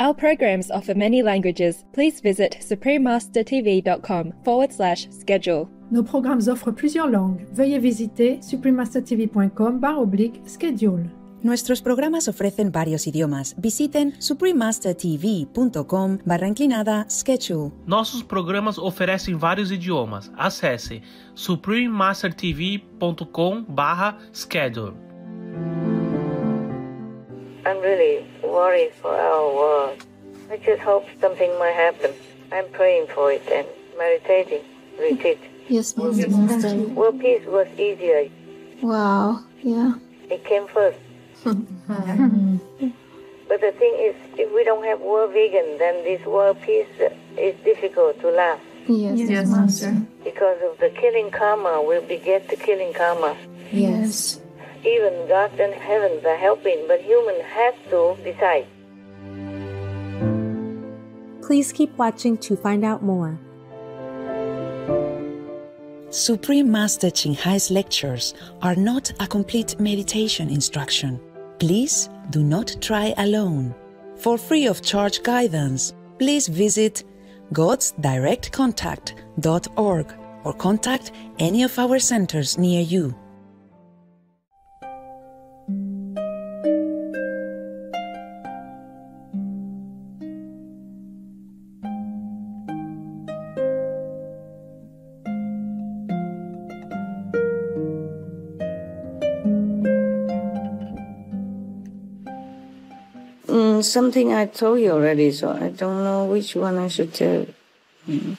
Our programs offer many languages. Please visit suprememastertv.com forward slash schedule. Nos programmes offrent plusieurs langues. Veuillez visiter suprememastertv.com oblique schedule. Nuestros programas ofrecen varios idiomas. Visiten suprememastertv.com barra inclinada schedule. Nossos programas oferecem vários idiomas. Acesse suprememastertv.com barra schedule. I'm really worried for our world. I just hope something might happen. I'm praying for it and meditating, retreat. Yes, Master. World peace was easier. Wow. Yeah. It came first. but the thing is, if we don't have world vegan, then this world peace is difficult to last. Yes, Yes, Master. Because of the killing karma we will beget the killing karma. Yes. Even God and heavens are helping, but human has to decide. Please keep watching to find out more. Supreme Master Ching Hai's lectures are not a complete meditation instruction. Please do not try alone. For free of charge guidance, please visit godsdirectcontact.org or contact any of our centers near you. Something I told you already, so I don't know which one I should tell. Mm.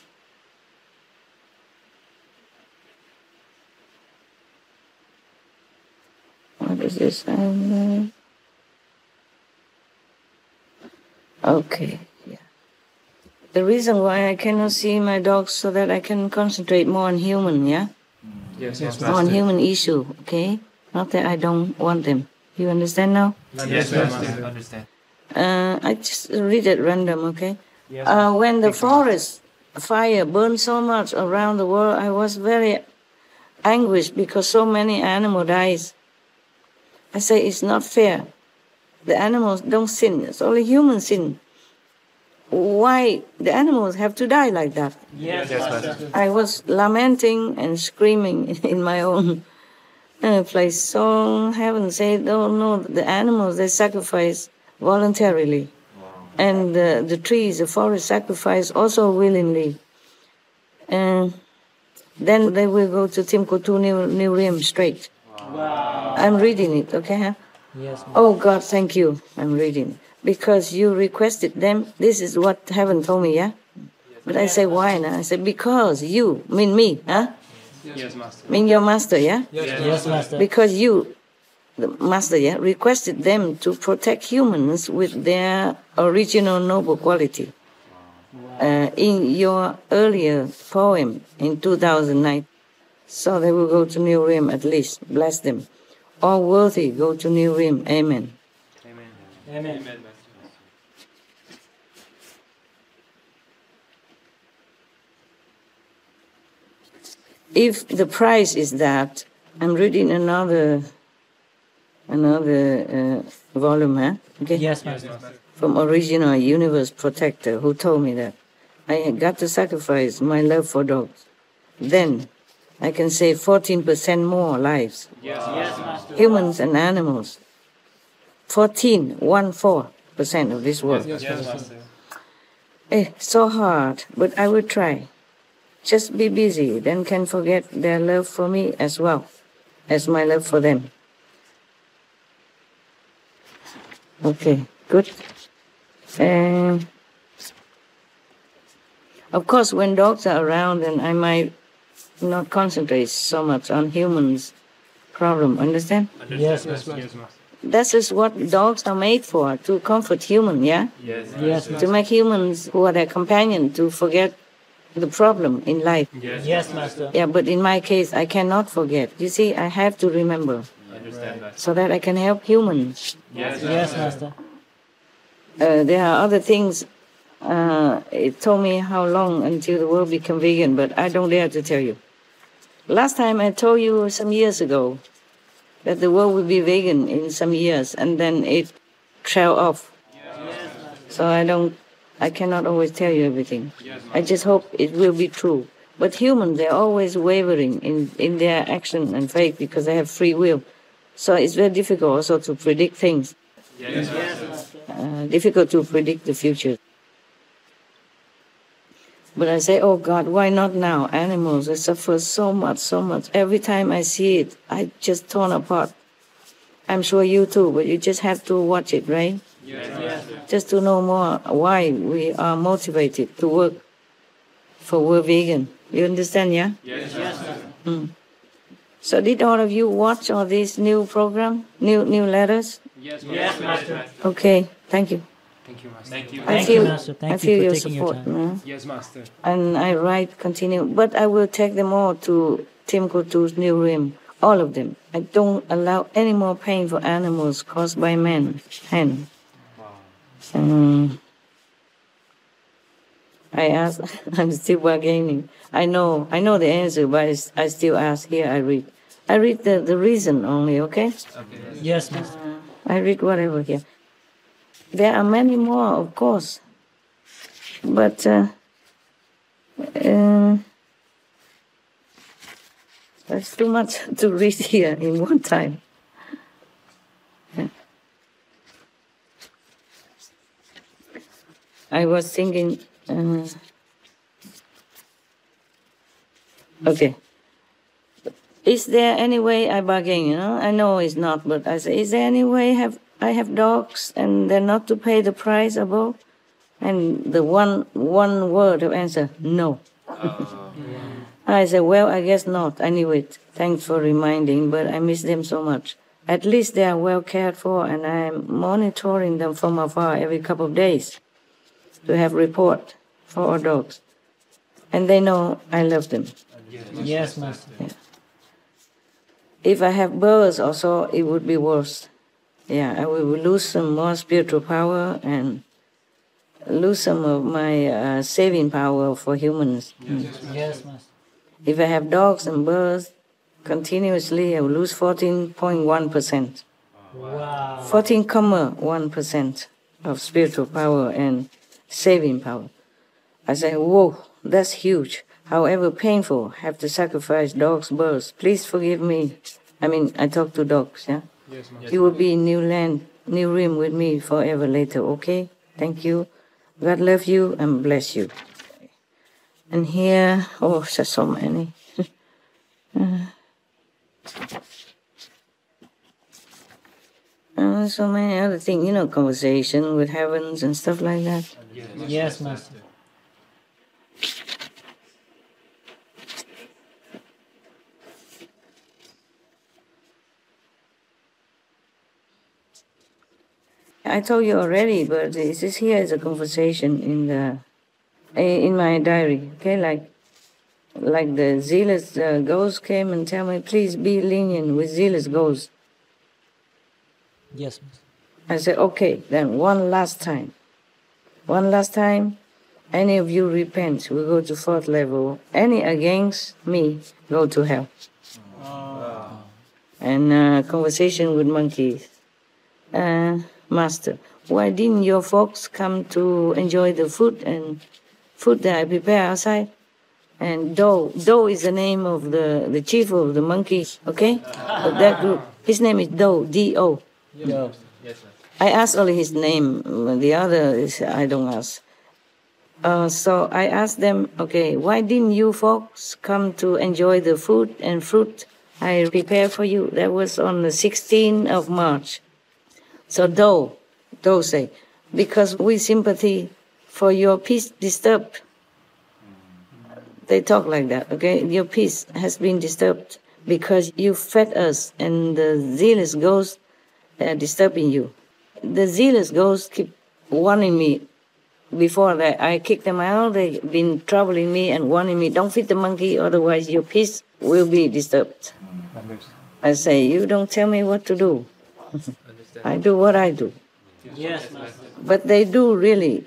What is this? Um, uh, okay, yeah. The reason why I cannot see my dogs so that I can concentrate more on human, yeah? Yes, yes, on human issue, okay? Not that I don't want them. You understand now? Yes, Master. Understand. Uh, I just read it random, okay? Uh, when the forest fire burned so much around the world, I was very anguished because so many animal dies. I say it's not fair. The animals don't sin; it's only human sin. Why the animals have to die like that? Yes, Master. I was lamenting and screaming in my own uh, place. So heaven said, "Oh no, the animals they sacrifice voluntarily, and uh, the trees, the forest sacrifice also willingly." And then they will go to Tim Qo Tu New, New Rim straight. I'm reading it, okay? huh? Yes, Oh God, thank you. I'm reading because you requested them. This is what heaven told me, yeah. But I say why? Now I said because you mean me, huh? Yes, Master. Mean your master, yeah. yes, Master. Because you, the master, yeah, requested them to protect humans with their original noble quality. Uh, in your earlier poem in 2009, so they will go to New Rim at least. Bless them. All worthy go to New Rim. Amen. Amen. if the price is that, I'm reading another another uh, volume, huh? Okay. Yes, Master. From original Universe Protector, who told me that I had got to sacrifice my love for dogs. Then I can save 14% more lives, Yes, Master. humans and animals. 14, one four percent of this world. Yes, Master. Eh, so hard, but I will try. Just be busy, then can forget their love for me as well as my love for them. Okay, good. Um, of course, when dogs are around, then I might not concentrate so much on humans' problem. Understand? Yes, Yes, Master. yes, Master. That is what dogs are made for, to comfort human, yeah? Yes, Yes, To Master. make humans who are their companion to forget the problem in life. Yes, Yes, Master. Yeah, but in my case, I cannot forget. You see, I have to remember Understand, Master. so that I can help humans. Yes, Yes, Master. Uh, there are other things. Uh, it told me how long until the world become vegan, but I don't dare to tell you. Last time I told you some years ago that the world will be vegan in some years, and then it trailed off. So I don't, I cannot always tell you everything. I just hope it will be true. But humans, they're always wavering in, in their action and faith because they have free will. So it's very difficult also to predict things. Uh, difficult to predict the future. But I say, oh God, why not now? Animals, they suffer so much, so much. Every time I see it, I just torn apart. I'm sure you too, but you just have to watch it, right? Yes. Just to know more why we are motivated to work for World Vegan. You understand, yeah? Yes. Mm. So did all of you watch all these new program, new new letters? Yes, Master. Okay, thank you. Thank you, Master. Thank you. I Thank feel, you, Master. Thank I you feel for your taking your support. time. no? Yes, Master. And I write continue, but I will take them all to Tim Qo Tu's new rim, all of them. I don't allow any more pain for animals caused by man hand. Um, I ask, I'm still bargaining. I know, I know the answer, but I still ask. Here I read. I read the, the reason only, okay? Yes, Master. I read whatever here. There are many more, of course, but uh, uh, that's too much to read here in one time. Yeah. I was thinking. Uh, okay. Is there any way I bargain? You know, I know it's not, but I say, is there any way have I have dogs and they're not to pay the price above? And the one one word of answer, no. I said, well, I guess not. I knew it. Thanks for reminding, but I miss them so much. At least they are well cared for, and I'm monitoring them from afar every couple of days to have report for our dogs. And they know I love them. Yes, Master. If I have birds also, it would be worse. Yeah, I will lose some more spiritual power and lose some of my uh, saving power for humans. Yes, Master. If I have dogs and birds continuously, I will lose 14.1%. Wow. 14.1% of spiritual power and saving power. I say, whoa, that's huge. However painful, have to sacrifice dogs, birds. Please forgive me. I mean, I talk to dogs, yeah? Yes. You will be in new land, new rim with me forever later, okay? Thank you. God love you and bless you. And here, oh, there's so many. Uh, uh, so many other things, you know, conversation with heavens and stuff like that. Yes, Master. I told you already, but this is here is a conversation in the eh, in my diary. Okay, like like the zealous uh, ghost came and tell me, please be lenient with zealous ghosts. Yes, Master. I said, okay, then one last time. One last time, any of you repent, we go to fourth level. Any against me, go to hell. And uh, conversation with monkeys. Uh, Master, why didn't your folks come to enjoy the food and food that I prepare outside? And Do, Do is the name of the, the chief of the monkeys, okay? Of that group. His name is Do, D-O. Yes. I asked only his name. The other is I don't ask. Uh, so I asked them, okay, why didn't you folks come to enjoy the food and fruit I prepared for you? That was on the 16th of March. So Do, Do say, because we sympathy for your peace disturbed. They talk like that, okay? Your peace has been disturbed because you fed us and the zealous ghosts are disturbing you. The zealous ghosts keep warning me before that I kick them out. They've been troubling me and warning me, don't feed the monkey, otherwise your peace will be disturbed. I say, you don't tell me what to do. I do what I do. Yes, Master. But they do really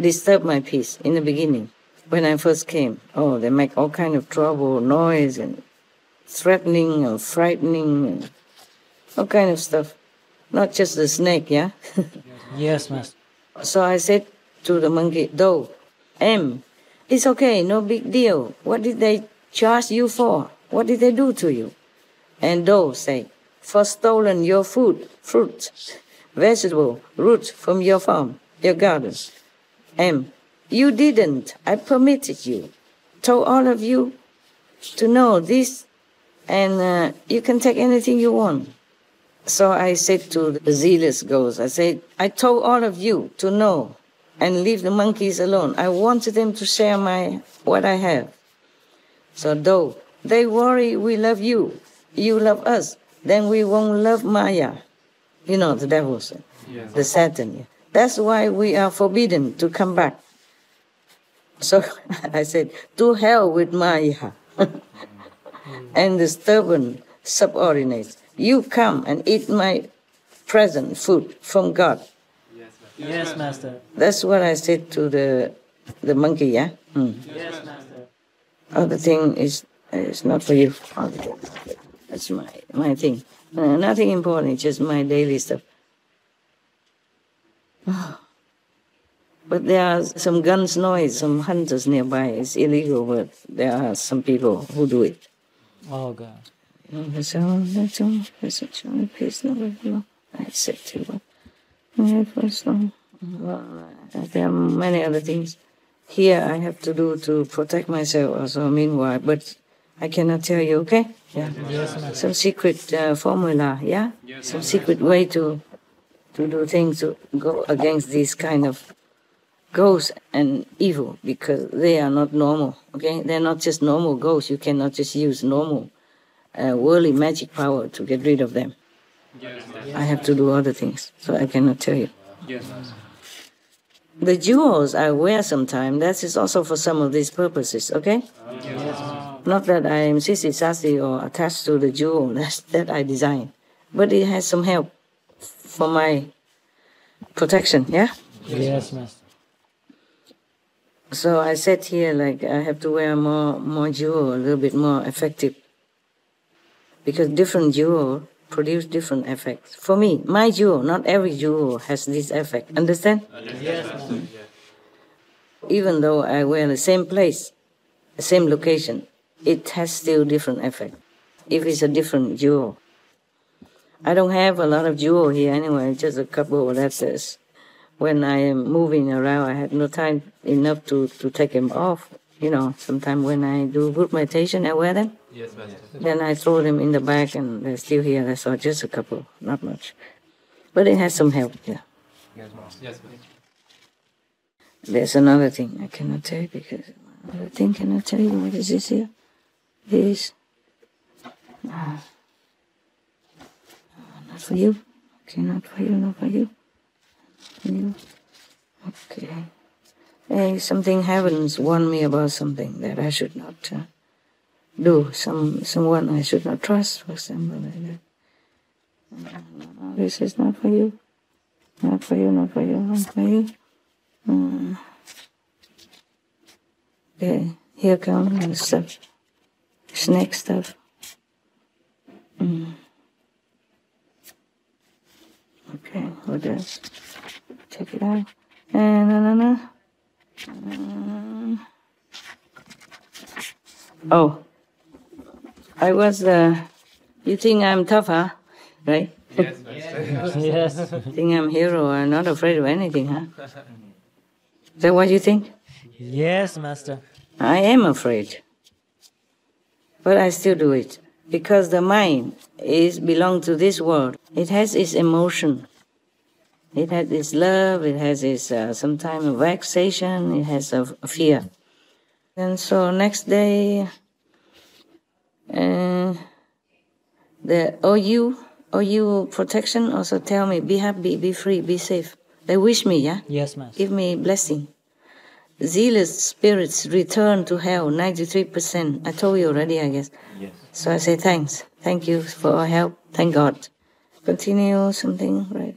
disturb my peace in the beginning. When I first came, oh, they make all kind of trouble, noise, and threatening and frightening, and all kind of stuff. Not just the snake, yeah. Yes, Master. So I said to the monkey, Do, M, it's okay, no big deal. What did they charge you for? What did they do to you? And Do say, for stolen your food, fruit, vegetable, root from your farm, your garden. M, you didn't. I permitted you. Told all of you to know this, and uh, you can take anything you want. So I said to the zealous ghost, I said, I told all of you to know and leave the monkeys alone. I wanted them to share my what I have. So though they worry we love you, you love us, then we won't love Maya. You know the devil said, the Satan. yeah. That's why we are forbidden to come back. So I said, to hell with Maya mm. and the stubborn subordinates. You come and eat my present food from God. Yes, Master. Yes, master. That's what I said to the the monkey, yeah? Mm. Yes, Master. Other thing is is not for you. That's my my thing. Uh, nothing important, just my daily stuff. But there are some guns noise, some hunters nearby. It's illegal, but there are some people who do it. Oh, God. I said there are many other things here I have to do to protect myself also meanwhile, but I cannot tell you, okay? Yeah. Some secret uh, formula, yeah? Some secret way to to do things to go against these kind of ghosts and evil because they are not normal, okay? They're not just normal ghosts. You cannot just use normal uh, worldly magic power to get rid of them. I have to do other things, so I cannot tell you. The jewels I wear sometimes, that is also for some of these purposes, okay? Not that I am sissy sassy or attached to the jewel that's, that I design, but it has some help for my protection, yeah? Yes, Master. So I said here, like, I have to wear more, more jewel, a little bit more effective. Because different jewel produce different effects. For me, my jewel, not every jewel has this effect. Understand? Yes, Master. Even though I wear the same place, the same location, it has still different effect. If it's a different jewel. I don't have a lot of jewel here anyway, just a couple of letters. When I am moving around, I have no time enough to, to take them off. You know, sometimes when I do good meditation, I wear them. Yes, Master. Then I throw them in the bag and they're still here. That's saw just a couple, not much. But it has some help, yeah. Yes, Master. There's another thing I cannot tell you because another thing cannot tell you what is this here. This. Uh, not for you. Okay, not for you, not for you. You. Okay. Hey, something heavens warned me about something that I should not uh, do. Some someone I should not trust, for example, like that. This is not for you. Not for you, not for you, not for you. Mm. Okay, here comes the stuff. Snake stuff. Mm. Okay, what else? Check it out. And no, no. Mm. Oh, I was. Uh, you think I'm tough, huh? Right? Yes, Master. Yes. Think I'm hero? I'm not afraid of anything, huh? Is that what you think? Yes, Master. I am afraid. But I still do it. Because the mind is belong to this world. It has its emotion. It has its love, it has its uh, sometimes vexation, it has a, a fear. And so next day, uh, the OU, OU protection also tell me, be happy, be free, be safe. They wish me, yeah? Yes, Master. Give me blessing. Zealous spirits return to hell 93%. I told you already, I guess. Yes. So I say thanks. Thank you for our help. Thank God. Continue something, right?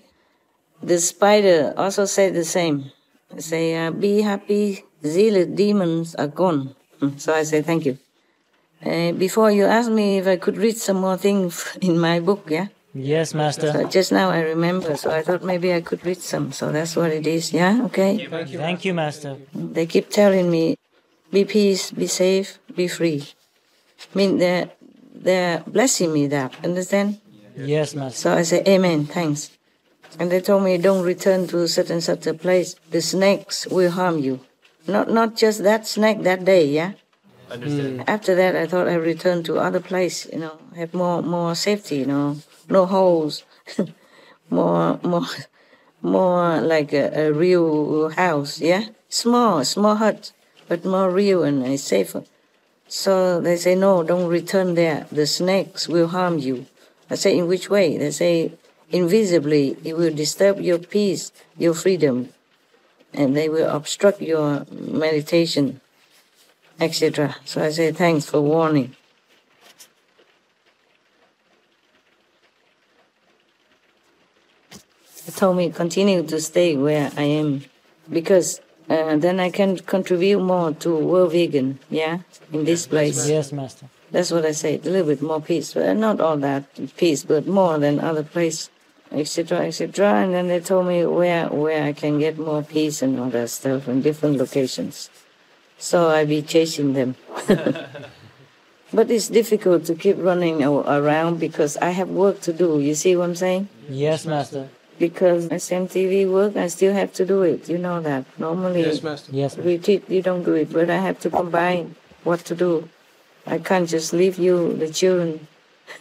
The spider also said the same. I say, uh, be happy, zealous demons are gone. Mm, So I say thank you. Uh, before you asked me if I could read some more things in my book, yeah? Yes, Master. So just now I remember, so I thought maybe I could read some. So that's what it is. Yeah, okay. Thank you. Thank you, Master. They keep telling me, be peace, be safe, be free. I mean, they're, they're blessing me that, understand? Yes, Master. So I say, Amen, thanks. And they told me, don't return to such and such a place. The snakes will harm you. Not, not just that snake that day, yeah? Understand. Hmm. After that, I thought I'd return to other place, you know, have more, more safety, you know, no holes, more, more, more like a, a real house, yeah? Small, small hut, but more real and safer. So they say, no, don't return there. The snakes will harm you. I say, in which way? They say, invisibly, it will disturb your peace, your freedom, and they will obstruct your meditation, etc. So I say, thanks for warning. They told me continue to stay where I am because uh, then I can contribute more to World Vegan, yeah, in this place. Yes, Master. That's what I say. A little bit more peace, but not all that peace, but more than other place, etc., etc. And then they told me where where I can get more peace and all that stuff in different locations. So I be chasing them. but it's difficult to keep running around because I have work to do. You see what I'm saying? Yes, Master. Because SMTV work, I still have to do it. You know that. Normally, Yes, Master. Yes, Master. retreat, you don't do it, but I have to combine what to do. I can't just leave you, the children,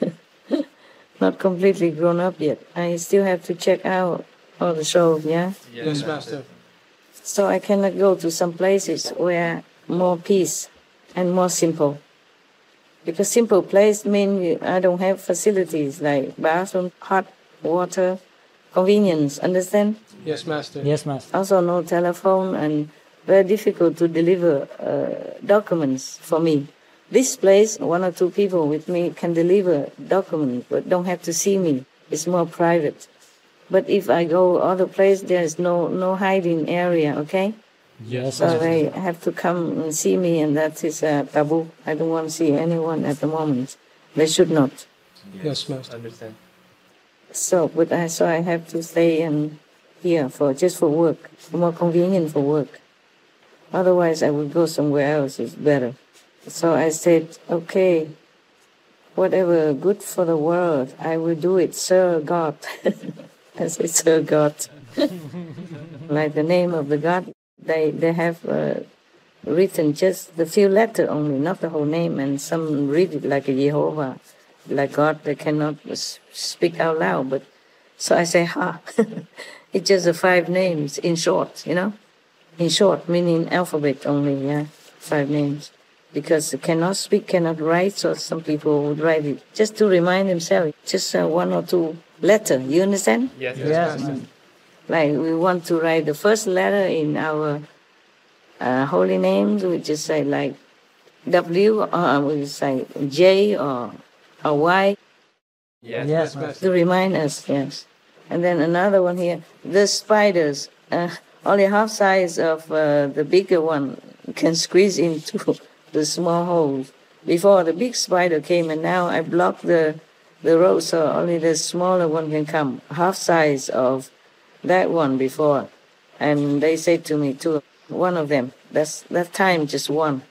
not completely grown up yet. I still have to check out all the shows, yeah? Yes, Master. So I cannot go to some places where more peace and more simple. Because simple place mean you- I don't have facilities like bathroom, hot water, convenience, understand? Yes, Master. Yes, Master. also no telephone and very difficult to deliver uh, documents for me. This place, one or two people with me can deliver documents, but don't have to see me. It's more private. But if I go other place, there's no no hiding area. Okay, Yes, so Master. they have to come and see me, and that is a taboo. I don't want to see anyone at the moment. They should not. Yes, Master. Understand. So, but I so I have to stay in here for just for work, more convenient for work. Otherwise, I would go somewhere else. It's better. So I said, okay, whatever good for the world, I will do it, Sir God. I said, Sir God, like the name of the God. They they have uh, written just the few letter only, not the whole name, and some read it like a Jehovah, like God. They cannot speak out loud, but so I say, ha, it's just the five names in short, you know, in short, meaning alphabet only, yeah, five names, because they cannot speak, cannot write, so some people would write it just to remind themselves, just uh, one or two letter. You understand? Yes, Yes, Master. Master. Like we want to write the first letter in our uh, holy names, we just say like W, or we say J or or Y Yes. Yes, Master. to remind us. Yes, and then another one here, the spiders, uh, only half size of uh, the bigger one can squeeze into the small holes. Before the big spider came, and now I block the the road so only the smaller one can come. Half size of that one before, and they said to me too, one of them. That's that time just one.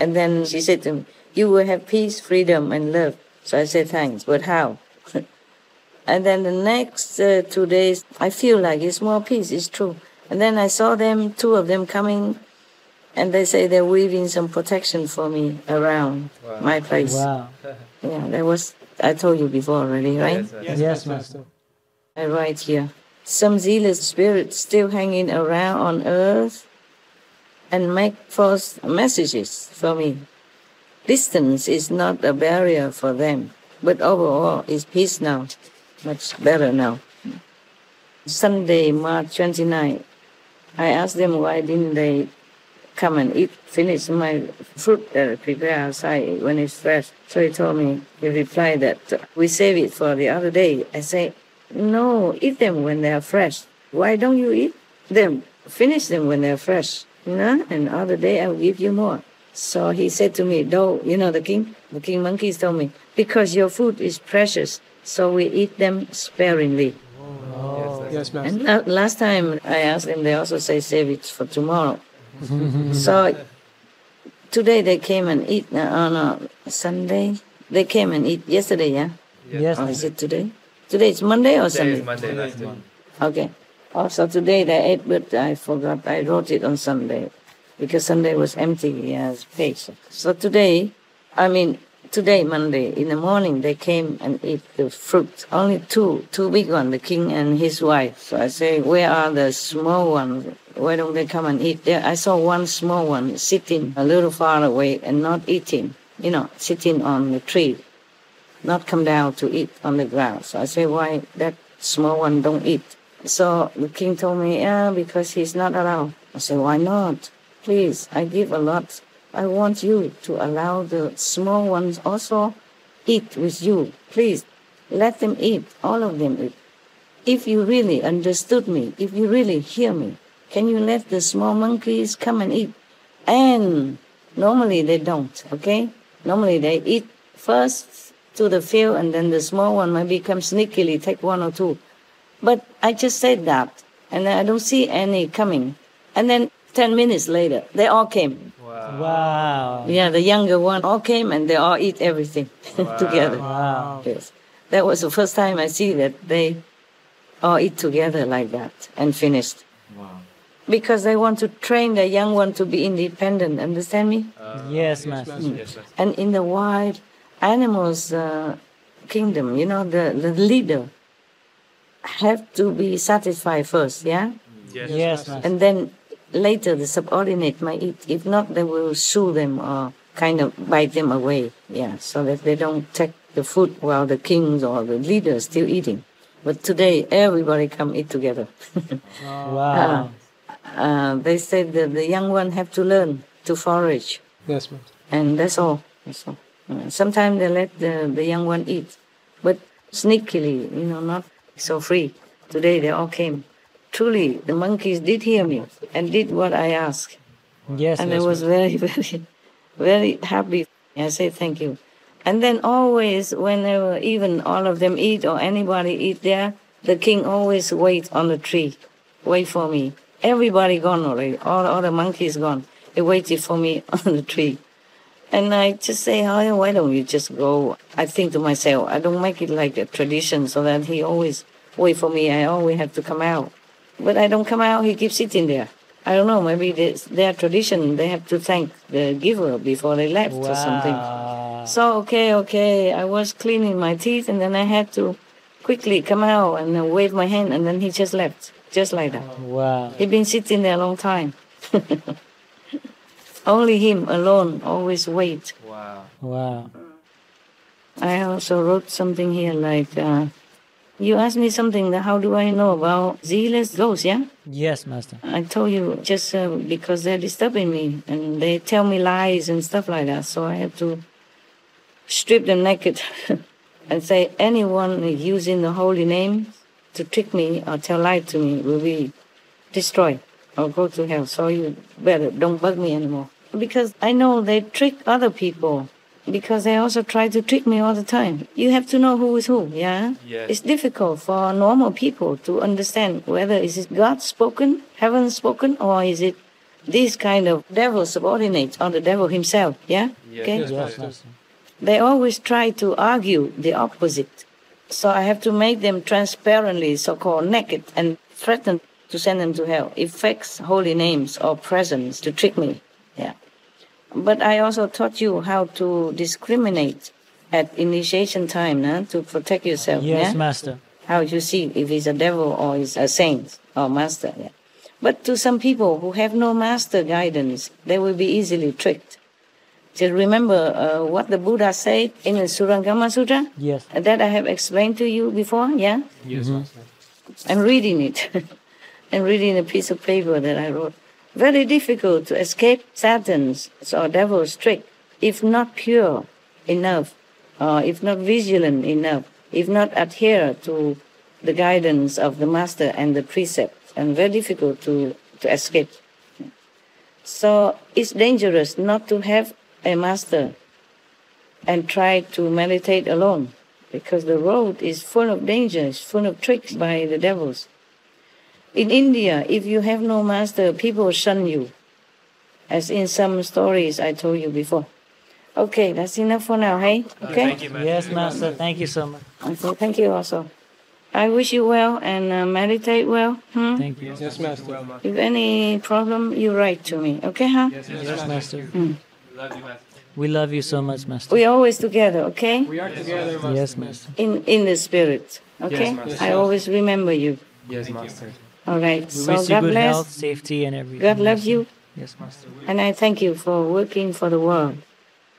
And then she said to me, "You will have peace, freedom, and love." So I said, "Thanks, but how?" and then the next uh, two days, I feel like it's more peace. It's true. And then I saw them, two of them coming, and they say they're weaving some protection for me around my place. Wow. Yeah, that was I told you before already, right? Yes, Yes, Master. I write here. Some zealous spirits still hanging around on earth and make false messages for me. Distance is not a barrier for them, but overall is peace now. Much better now. Sunday, March 29, I asked them why didn't they come and eat, finish my fruit that I prepare outside when it's fresh. So he told me, he replied that we save it for the other day. I say, no, eat them when they are fresh. Why don't you eat them? Finish them when they're fresh, you know, and other day I will give you more. So he said to me, though, you know, the king, the king monkeys told me, because your food is precious, So we eat them sparingly. Oh. Yes, Master. And last time I asked them, they also say save it for tomorrow. So today they came and eat uh, on a Sunday. They came and eat yesterday, yeah? Yes, Or is it today? Today is Monday or Sunday? Monday last week. Okay. Also today they ate, but I forgot. I wrote it on Sunday because Sunday was empty as space. So today, I mean today Monday in the morning they came and eat the fruit. Only two, two big one, the king and his wife. So I say, where are the small ones? Why don't they come and eat? There, I saw one small one sitting a little far away and not eating. You know, sitting on the tree not come down to eat on the ground. So I say, why that small one don't eat? So the king told me, yeah, because he's not allowed. I said, why not? Please, I give a lot. I want you to allow the small ones also eat with you. Please, let them eat, all of them eat. If you really understood me, if you really hear me, can you let the small monkeys come and eat? And normally they don't, okay? Normally they eat first to the field and then the small one maybe come sneakily take one or two. But I just said that and I don't see any coming. And then 10 minutes later, they all came. Wow. Yeah, the younger one all came and they all eat everything together. Wow. Yes. That was the first time I see that they all eat together like that and finished. Because they want to train the young one to be independent, understand me? Yes, Master. And in the wild animals uh, kingdom, you know, the, the leader have to be satisfied first, yeah? Yes, Master. And then later the subordinate might eat. If not, they will sue them or kind of bite them away, yeah, so that they don't take the food while the kings or the leaders still eating. But today, everybody come eat together. Wow. uh, they said that the young one have to learn to forage, Yes, Master. and that's all. That's all. Uh, sometimes they let the, the young one eat, but sneakily, you know, not so free. Today they all came. Truly, the monkeys did hear me and did what I asked. Yes, and I Master. was very, very, very happy. I say thank you. And then always, whenever even all of them eat or anybody eat there, the king always wait on the tree, wait for me. Everybody gone already. All, all the monkeys gone. They waited for me on the tree. And I just say, oh, why don't you just go? I think to myself, I don't make it like a tradition so that he always wait for me. I always have to come out. But I don't come out, he keeps sitting there. I don't know, maybe it's their tradition. They have to thank the giver before they left or something. So, okay, okay, I was cleaning my teeth and then I had to quickly come out and wave my hand and then he just left, just like that. Wow. He'd been sitting there a long time. Only him alone always wait. Wow. Wow. I also wrote something here like, uh, you asked me something, that how do I know about zealous ghosts, yeah? Yes, Master. I told you just uh, because they're disturbing me and they tell me lies and stuff like that. So I have to strip them naked and say anyone using the holy name to trick me or tell lie to me will be destroyed or go to hell. So you better don't bug me anymore. Because I know they trick other people because they also try to trick me all the time. You have to know who is who, yeah? Yes. It's difficult for normal people to understand whether is it God spoken, heaven spoken, or is it this kind of devil subordinate or the devil himself, yeah? Yes. Okay? Yes, Yes, Master. Master. They always try to argue the opposite. So I have to make them transparently so-called naked and threaten to send them to hell. It fakes holy names or presents to trick me. Yeah. But I also taught you how to discriminate at initiation time nah, to protect yourself. Yes, yeah? Master. How you see if he's a devil or he's a saint or master. Yeah. But to some people who have no master guidance, they will be easily tricked. Just remember uh, what the Buddha said in the Surangama Sutra? Yes. That I have explained to you before, yeah? Yes, Master. I'm reading it. I'm reading a piece of paper that I wrote. Very difficult to escape Satan's or devil's trick if not pure enough, or if not vigilant enough, if not adhere to the guidance of the master and the precept, and very difficult to, to escape. So it's dangerous not to have a master and try to meditate alone. because the road is full of dangers, full of tricks by the devils. In India, if you have no master, people shun you, as in some stories I told you before. Okay, that's enough for now, hey? Okay? Yes, Master. Thank you so much. Okay, thank you also. I wish you well and uh, meditate well. Hmm? Thank you. Yes, Master. If any problem, you write to me, okay, huh? Yes, Master. Mm. We love you so much, Master. We're always together, okay? We are together, Master. Yes, Master. In in the spirit, okay? Yes, Master. I always remember you. Yes, Master. All right. We so wish you God good bless. health, safety, and everything. God loves you, Yes, Master. and I thank you for working for the world.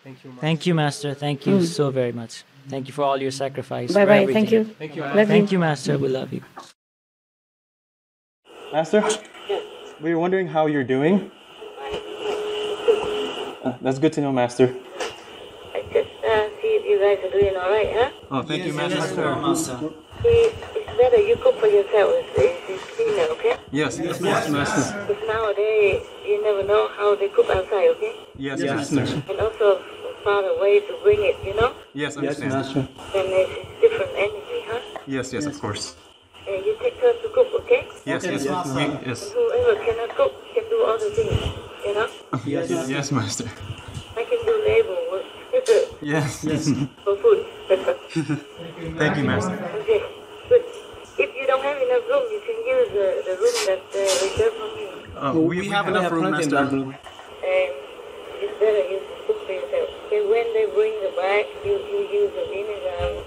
Thank you, Master. Thank you, Master. Thank you Mm. so very much. Thank you for all your sacrifice. Bye bye. Thank you. Thank you, Love Thank you. you, Master. We love you. Master, we were wondering how you're doing. That's good to know, Master. I just uh, see if you guys are doing all right, huh? Oh, thank you, Master. See, it's better you cook for yourself. It's, it's, it's cleaner, okay? Yes, yes, Master. Because nowadays you never know how they cook outside, okay? Yes, yes Master. And also found a way to bring it, you know? Yes, I understand. Then it's it's different energy, huh? Yes, yes, of course. And you take turn to cook, okay? Yes, yes, we, yes, Whoever cannot cook can do all the things, you know? yes, yes, Master. I can do labor work Yes, yes. for food. Thank you, Master. okay, good. If you don't have enough room, you can use the, the room that uh, reserved for me. Uh, we, we have enough room, Master. And it's better you cook for yourself. Okay, when they bring the bag, you, you use the vinegar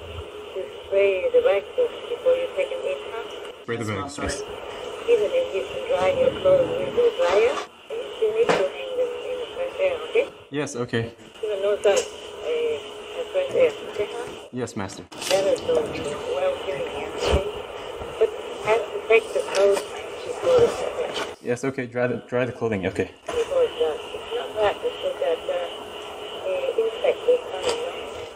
to spray the bag first before you take them in, huh? Spray the bags, yes. Even if you can dry your clothes with the dryer, you still need to hang them in the fresh air, okay? Yes, okay. Even no sun, uh, fresh air, okay. Yes, Master. Better so well feeling. But have to take the clothes before the. Yes, okay. Dry the dry the clothing. Okay. before it does. It's not that, it's that uh, uh, insect will come,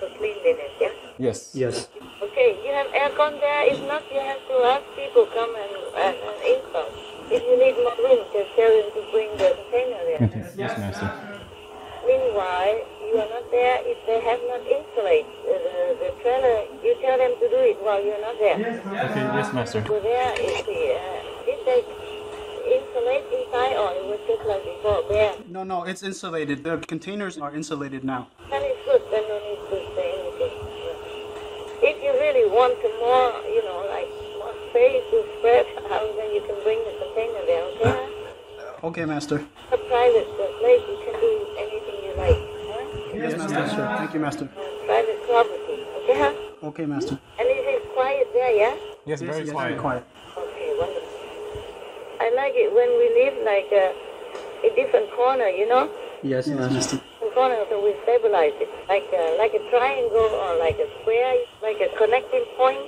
you cleanliness, yeah? Yes. Yes. Okay, you have aircon there. If not, you have to ask people come and, and, and install. If you need more room, just tell them to bring the container there. yes, Master. Meanwhile, you are not there if they have not insulated the, the, the trailer. You tell them to do it while you're not there. Okay. Yes, Master. So there is the, uh, did they insulate inside or it was just like before there? No, no, it's insulated. The containers are insulated now. That is good. Then no need to say anything. If you really want to more, you know, like more space to spread out, then you can bring the container there, okay? Okay, Master. A private uh, place, you can do anything you like. Huh? Yes, Master. Thank you, Master. Private property, okay? Huh? Okay, Master. And it is quiet there, yeah? Yes, very yes, quiet. Very quiet. Okay, wonderful. I like it when we live like a, a different corner, you know? Yes, Master. Corner, so we stabilize it. Like a, like a triangle or like a square, like a connecting point,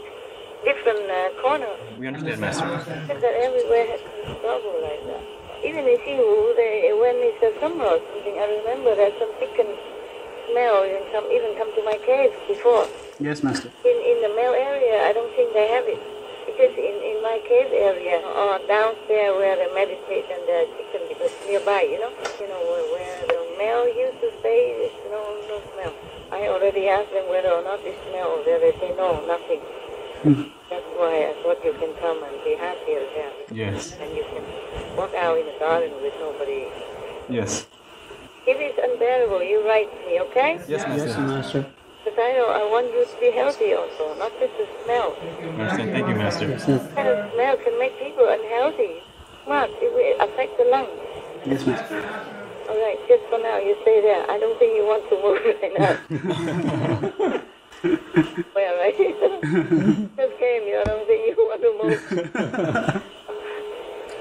different uh, corner. We understand, Master. Because that everywhere has some trouble like that. Even in Siwu, they, when it's a summer or something, I remember that some chicken smell even come, even come to my cave before. Yes, Master. In, in the male area, I don't think they have it. Because in, in my cave area, or downstairs where they meditate and the chicken is nearby, you know, you know, where, where the male used to stay, there's no, no smell. I already asked them whether or not they smell there. They say no, nothing. That's why I thought you can come and be happier there. Yes. And you can walk out in the garden with nobody. Yes. If it's unbearable, you write me, okay? Yes, Master. Yes, Master. Because I, know, I want you to be healthy also, not just the smell. Understand. Thank you, Master. kind of smell can make people unhealthy. Smart, it will affect the lungs. Yes, Master. All right, just for now, you stay there. I don't think you want to move right now. well, right? just came, you I don't think you want to move.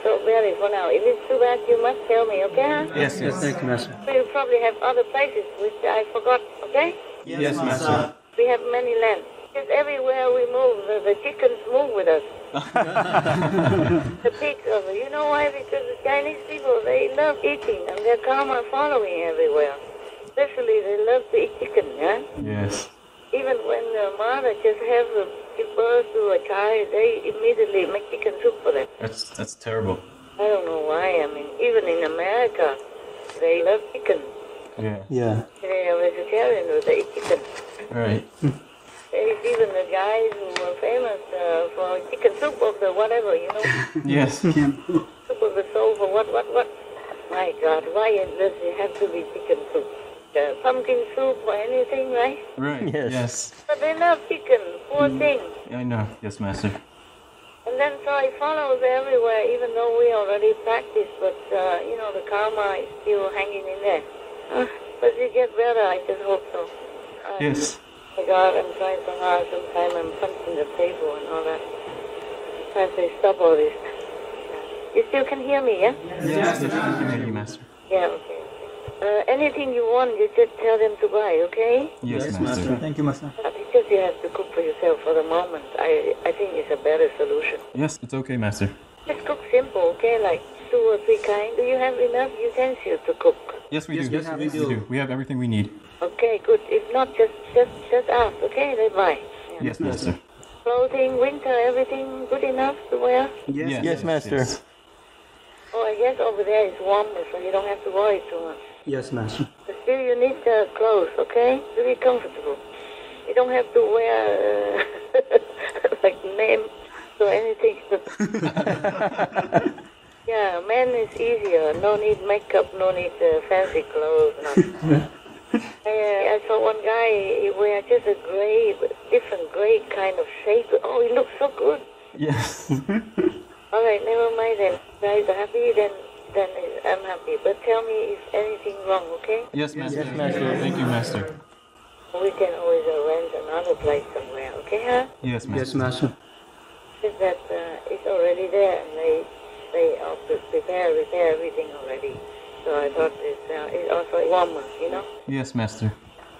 so, Barry, for now, if it's too bad, you must tell me, okay? Yes, yes. Thank you, Master. We probably have other places which I forgot, okay? Yes, Master. We have many lands. Just everywhere we move, the, the chickens move with us. the pigs. You know why? Because the Chinese people, they love eating and their karma following everywhere. Especially they love to eat chicken, yeah? Yes. Even when the mother just have a, give birth to a child, they immediately make chicken soup for them. That's that's terrible. I don't know why. I mean, even in America, they love chicken. Yeah. Yeah. They are vegetarian, but they eat chicken. All right. There is even the guys who were famous uh, for chicken soup of the whatever, you know, Yes. soup of the soul for what, what, what. My God, why does it have to be chicken soup? Uh, pumpkin soup or anything, right? Right. Yes. Yes. But they love chicken, poor thing. I know. Yes, Master. And then so it follows everywhere, even though we already practice, but uh, you know the karma is still hanging in there. Uh, but it get better, I just hope so. Uh, Yes. My God, I'm trying so hard. Sometimes I'm punching the table and all that. Trying to stop all this. You still can hear me, yeah? Yes. Yes. Thank you, Master. Yeah, okay. Uh, anything you want, you just tell them to buy, okay? Yes, Master. Thank you, Master. Uh, It's just you have to cook for yourself for the moment. I I think it's a better solution. Yes, it's okay, Master. Just cook simple, okay? Like two or three kind. Do you have enough utensils to cook? Yes, we Yes, do. we have- we do. We have everything we need. Okay, good. If not, just just just ask, okay? They buy. Yes, Master. Clothing, winter, everything good enough to wear? Yes. Yes, Master. yes. Oh, I guess over there is warmer, so you don't have to worry too much. Yes, ma'am. But still, you need uh, clothes, okay? To be comfortable. You don't have to wear uh, like name or anything. yeah, men is easier. No need makeup, no need uh, fancy clothes. No. I, uh, I saw one guy, he wear just a gray, different gray kind of shape. Oh, he looks so good. Yes. All right, never mind then. Guys are happy, then then I'm happy. But tell me if anything wrong, okay? Yes, Master. Yes, Master. Thank you, Master. We can always arrange another place somewhere, okay, huh? Yes, Master. Yes, Master. Just that uh, it's already there and they they pre- prepare repair everything already. So I thought it's uh, it's also warmer, you know. Yes, Master.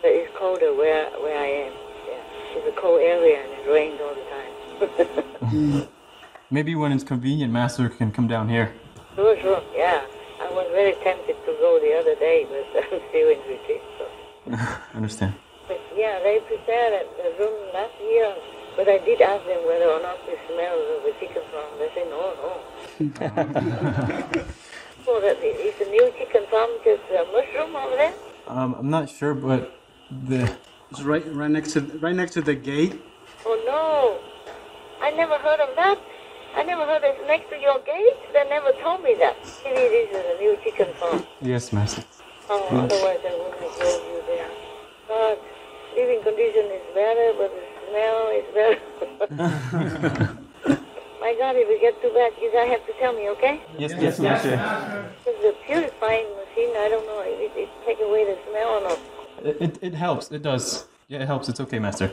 But it's colder where where I am. Yeah, it's a cold area and it rains all the time. Maybe when it's convenient, Master can come down here. Sure, sure. Yeah, I was very tempted to go the other day, but I'm still in retreat. So. Understand. But yeah, they prepared at the room last year, but I did ask them whether or not they smell of the chicken farm. They said no, no. so that i- is the new chicken farm just a mushroom over there? Um, I'm not sure, but the It's right, right next to, right next to the gate. Oh no, I never heard of that. I never heard it's next to your gate. They never told me that. Maybe this is a new chicken farm. yes, Master. Oh, otherwise I wouldn't have told you there. But living condition is better, but the smell is better. My God, if we get too bad, you guys have to tell me, okay? Yes, yes, Master. Because the purifying machine, I don't know if it, it take away the smell or not. It, it, it helps. It does. Yeah, it helps. It's okay, Master.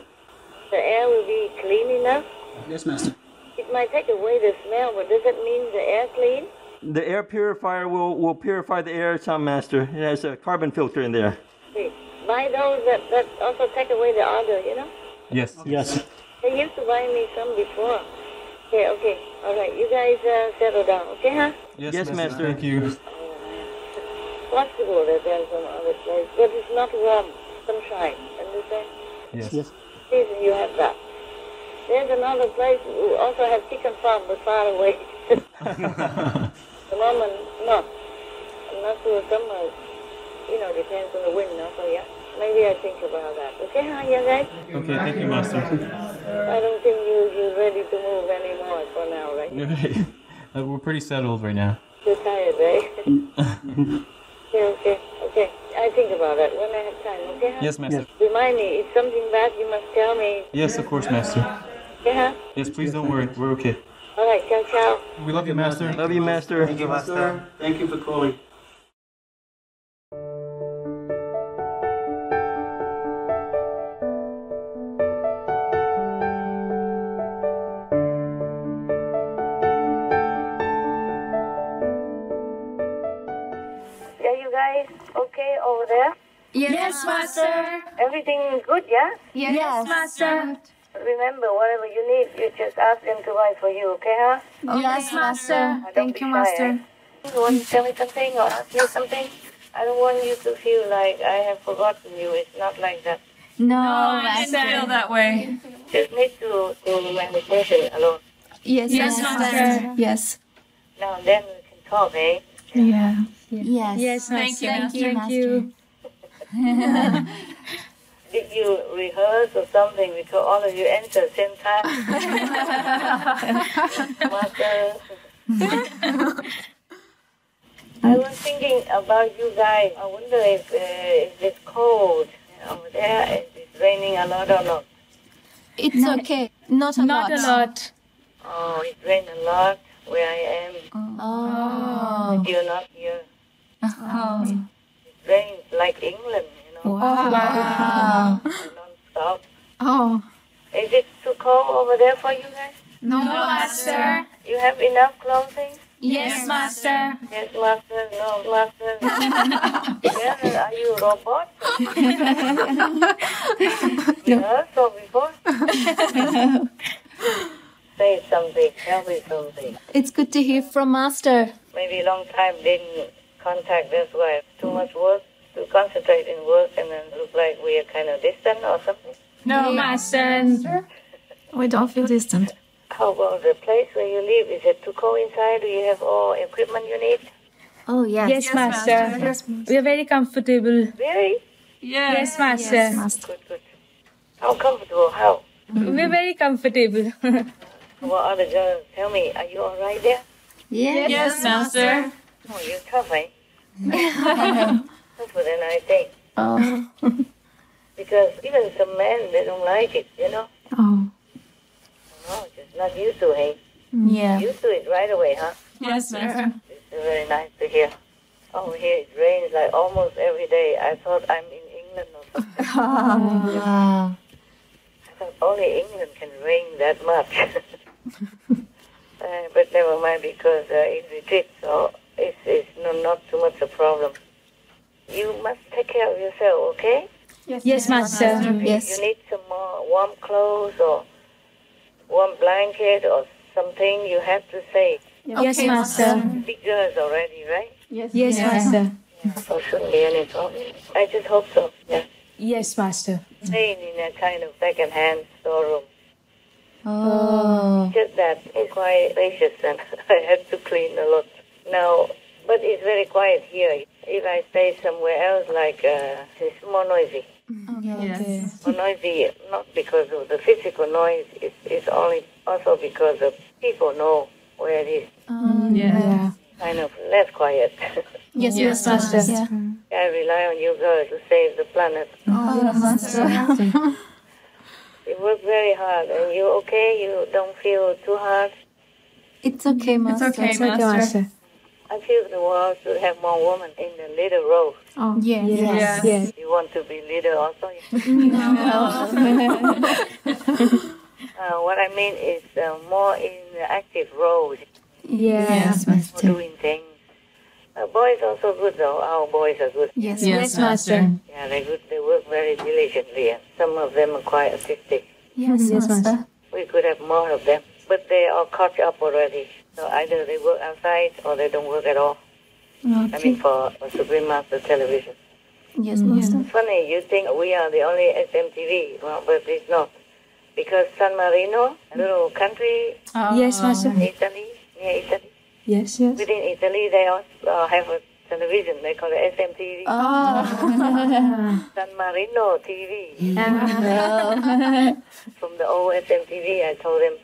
The air will be clean enough. Yes, Master. It might take away the smell, but does it mean the air clean? The air purifier will, will purify the air some, Master. It has a carbon filter in there. See, buy those that, that also take away the odor, you know? Yes. Yes. They used to buy me some before. Okay, okay, all right. You guys uh, settle down, okay, huh? Yes, Yes, Master. Thank you. Possible that there's some other place, but it's not warm. Sunshine, understand? Yes. Yes. Please, you have that. There's another place who also have chicken farm, but far away. the moment, no. I'm not sure summer, you know, depends on the wind, no? So, yeah. Maybe I think about that. Okay, huh, you guys? Okay, thank you, Master. I don't think you, you're ready to move anymore for now, right? Uh, We're pretty settled right now. You're tired, right? yeah, okay, okay. I think about that when I have time, okay? huh? Yes, Master. Remind me, if something bad, you must tell me. Yes, of course, Master. Okay, huh? Yes, please don't worry. We're okay. All right, ciao, ciao. We love you, Master. Love you, Master. Thank you, Master. Thank you for calling. Yeah, you guys okay over there? Yes, Master. Everything good, yeah? Yes, Master. Remember, whatever you need, you just ask them to buy for you, okay, huh? Yes, Master. Thank you, Master. You want to tell me something or ask me something? I don't want you to feel like I have forgotten you. It's not like that. No, I didn't feel that way. Just need to do meditation alone. Yes, Yes, Master. Yes. Now and then we can talk, eh? Yeah. Yes. Yes, thank you, Thank Master. you. Thank you. Did you rehearse or something because all of you answer at the same time? Master. I was thinking about you guys. I wonder if, uh, if it's cold over there, if it's raining a lot or not. It's okay. Not a Not lot. a lot. Oh, it rained a lot where I am. Oh. But you're not here. Oh. It rains like England, you know. Wow. Non-stop. Oh. Is it too cold over there for you guys? No, no master. You have enough clothing? Yes, master. Yes, master. No, master. yeah, are you a robot? Rehearsal before? Say something. Tell me something. It's good to hear from master. Maybe a long time didn't contact. That's why too much work to concentrate in work and then look like we are kind of distant or something. No, master. We don't feel distant. How about the place where you live? Is it too cold inside? Do you have all equipment you need? Oh, yes. Yes, master. We are very comfortable. Really? Yes, master. Yes, master. Good, good. How comfortable? How? We are very comfortable. What other girls? Tell me, are you all right there? Yes, Yes, master. Oh, you're tough, eh? Tougher than I think. Oh. Because even some men, they don't like it, you know? Oh. No, just not used to it. Yeah. Used to it right away, huh? Yes, master. It's very nice to hear. Oh, here it rains like almost every day. I thought I'm in England or something. Wow. I thought only England can rain that much. uh, but never mind because uh, it's retreat, so it's, it's no, not too much a problem. You must take care of yourself, okay? Yes, master. Yes. You need some more warm clothes or warm blanket or something. You have to say. Yes, master. Big girls already, right? Yes, Yes, master. So shouldn't be any problem. I just hope so. Yeah. Yes, master. Staying in a kind of second-hand storeroom. Oh. Just that it's quite spacious and I have to clean a lot. Now, but it's very quiet here. If I stay somewhere else, like uh, it's more noisy. Mm-hmm. Okay. Yes. More noisy, not because of the physical noise. It's, it's only also because of people know where it is. Ah, yeah. Kind of less quiet. Yes, yes, master. Yeah. I rely on you girls to save the planet. Oh, master. You work very hard, and you okay? You don't feel too hard? It's okay, master. It's okay, master. I feel the world should have more women in the leader role. Oh, yes. Yes. Yes. You want to be leader also? Uh, what I mean is uh, more in the active roles, Yes, for master. doing things. Uh, boys also good though. Our boys are good. Yes, Yes, master. Yeah, they good. They work very diligently. And some of them are quite artistic. Yes, master. We could have more of them, but they are caught up already. So either they work outside or they don't work at all. I mean, for, for Supreme Master Television. Yes, master. It's funny, you think we are the only SMTV, well, but it's not. Because San Marino, a little country Yes, master. in Italy, near Italy, Yes, yes. within Italy, they also uh, have a television. They call it SMTV. Oh. San Marino TV. Oh. From the old SMTV, I told them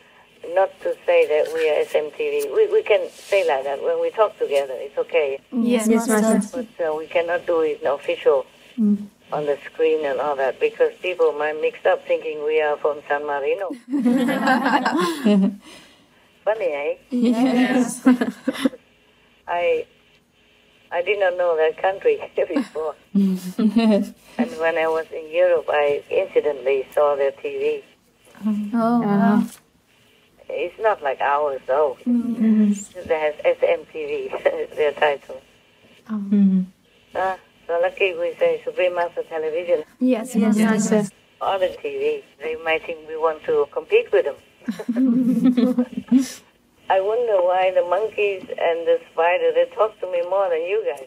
not to say that we are SMTV. We, we can say like that when we talk together. It's okay. Yes, Yes, master. master. But uh, we cannot do it official on the screen and all that because people might mix up thinking we are from San Marino. Funny, eh? Yes. I I did not know that country before. and when I was in Europe, I incidentally saw their TV. Oh, wow. It's not like ours, though. It has SMTV, their title. Hmm. Ah, so lucky we say Supreme Master Television. Yes, yes, master. Other TV, they might think we want to compete with them. I wonder why the monkeys and the spider they talk to me more than you guys.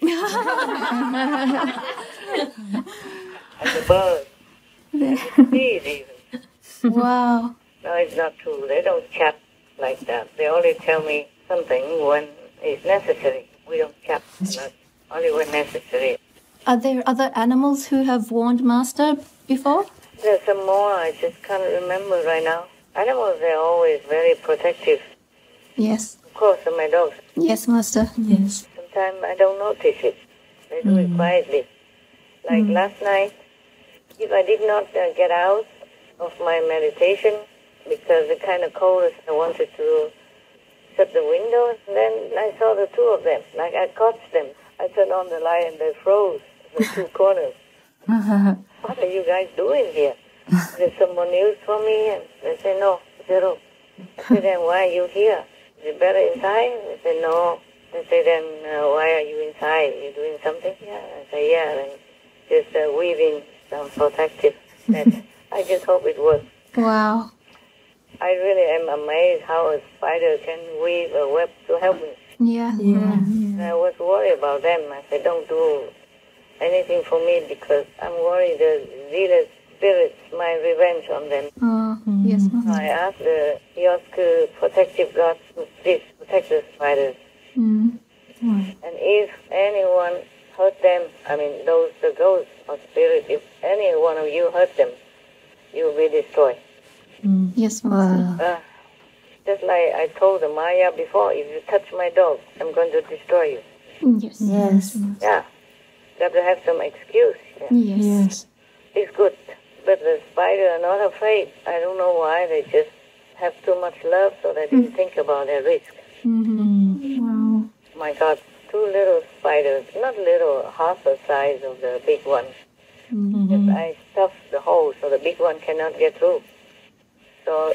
and the birds, and the bees even. Wow. No, it's not true. They don't chat like that. They only tell me something when it's necessary. We don't chat, only when necessary. Are there other animals who have warned Master before? There's some more. I just can't remember right now. Animals, they're always very protective. Yes. Of course, and my dogs. Yes, Master. Yes. Sometimes I don't notice it. They do it quietly. Like last night, if I did not uh, get out of my meditation because the kind of cold, I wanted to shut the windows. Then I saw the two of them. Like I caught them. I turned on the light and they froze in the two corners. What are you guys doing here? There's someone news for me, and they say no, zero. I say then why are you here? Is it better inside? They say no. They say then uh, why are you inside? You doing something? Yeah. I say yeah. And just uh, weaving some protective net. I just hope it works. Wow. I really am amazed how a spider can weave a web to help me. Yeah. Yeah. And I was worried about them. I said, don't do anything for me because I'm worried the zealous spirits might revenge on them. Oh, yes, Master. I asked the Yosku protective gods to please protect the spiders. Mm. And if anyone hurt them, I mean those the ghosts or spirits, if any one of you hurt them, you will be destroyed. Yes, Master. Uh, just like I told the Maya before, if you touch my dog, I'm going to destroy you. Yes. Yes. Yeah. Got to have some excuse. Yeah. Yes. It's good. But the spider are not afraid. I don't know why. They just have too much love, so they didn't think about their risk. Mm-hmm. Wow. My God, two little spiders, not little, half the size of the big one. Mm-hmm. Just I stuffed the hole so the big one cannot get through. So,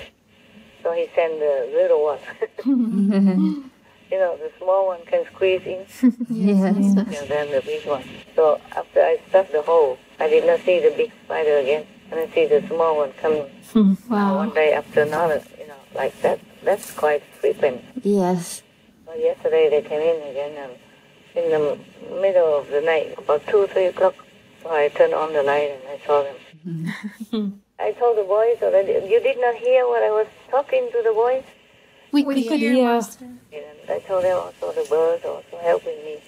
so he sent the little one. you know, the small one can squeeze in. Yes. and then the big one. So after I stuffed the hole, I did not see the big spider again. And I see the small one coming Wow. one day after another, you know, like that. That's quite frequent. Yes. So yesterday they came in again and in the middle of the night, about 2, 3 o'clock. So I turned on the light and I saw them. I told the boys already, you did not hear what I was talking to the boys? We, could hear. And I told them also the birds also helping me.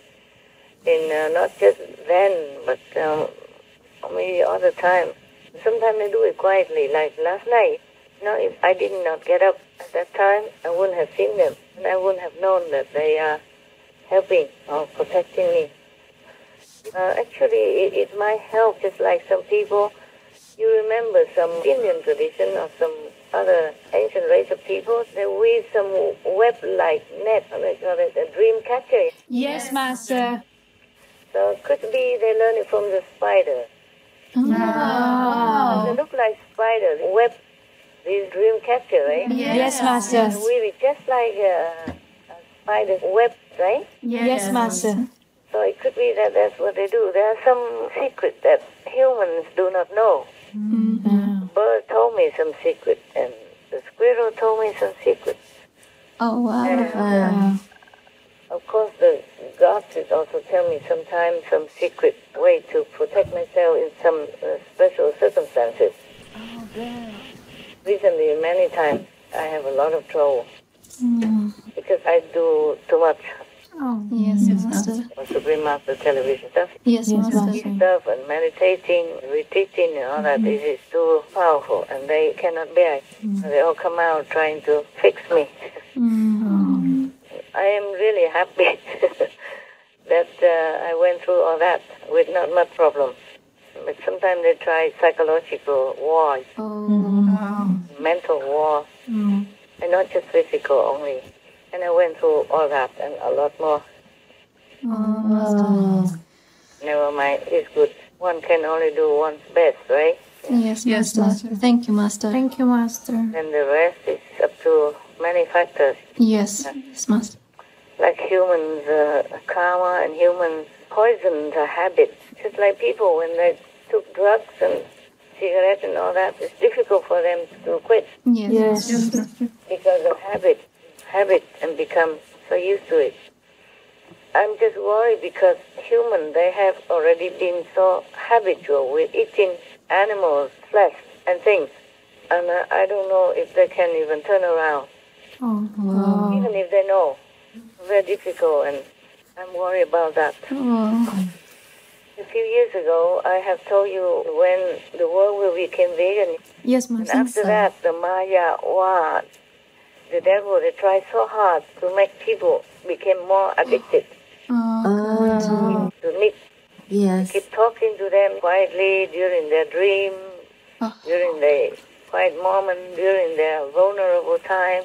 In uh, not just then, but um, maybe other time. Sometimes they do it quietly, like last night. You know, if I did not get up at that time, I wouldn't have seen them, and I wouldn't have known that they are helping or protecting me. Uh, actually, it, it might help, just like some people. You remember some Indian tradition or some other ancient race of people, they weave some web-like net, or they call it a dream catcher. Yes, Master. So it could be they learn it from the spider. Wow. They look like spiders, web, these dream catcher, right? Yes, Master. They weave it just like a, a spider's web, right? Yes, Master. So it could be that that's what they do. There are some secrets that humans do not know. Mm-hmm. Bird told me some secret, and the squirrel told me some secrets. Oh, wow. And, uh, Of course, the gods did also tell me sometimes some secret way to protect myself in some uh, special circumstances. Oh, Recently, many times, I have a lot of trouble mm. because I do too much Oh, yes, mm-hmm. Master. on Supreme Master television stuff. Yes, Master. Stuff and meditating, reteaching, and all that. Mm-hmm. This is too powerful, and they cannot bear it. Mm-hmm. They all come out trying to fix me. I am really happy that uh, I went through all that with not much problem. But sometimes they try psychological war, oh. mental war, and not just physical only. And I went through all that and a lot more. Never mind, it's good. One can only do one's best, right? Yes, yes, Master. Thank you, Master. Thank you, Master. And the rest is up to many factors. Yes, yes, Master. like humans, uh, karma and humans poisons a habit. Just like people when they took drugs and cigarettes and all that, it's difficult for them to quit Yes. yes, master. because of habit, habit, and become so used to it. I'm just worried because human they have already been so habitual with eating animals, flesh, and things, and I don't know if they can even turn around, Oh, wow. even if they know. Very difficult, and I'm worried about that. Oh. A few years ago, I have told you when the world will become vegan. Yes, And Master. after that, the Maya, wow, the devil, they tried so hard to make people become more addicted Oh, to meat. Yes. Keep talking to them quietly during their dream, during the quiet moment, during their vulnerable time.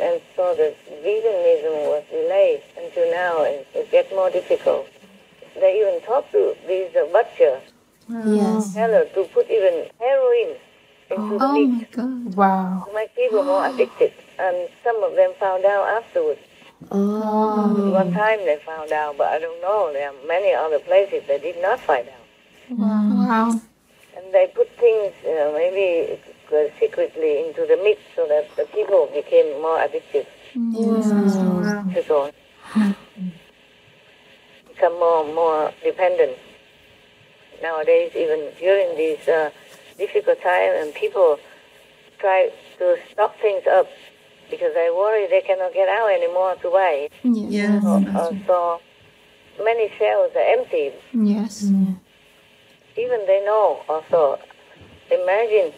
And so the veganism was delayed until now, and it gets more difficult. They even talk to these uh, butcher, Yes. seller, to put even heroin into the oh meat my God. Wow. to make people more addicted. And some of them found out afterwards. Oh. One time they found out, but I don't know. There are many other places they did not find out. Wow. And they put things, you know, maybe uh, secretly into the meat so that the people became more addicted. That's all. Become more more dependent. Nowadays, even during these uh, difficult times, and people try to stock things up because they worry they cannot get out anymore to buy. Yes. So, uh, so many shelves are empty. Yes. Even they know also. Imagine,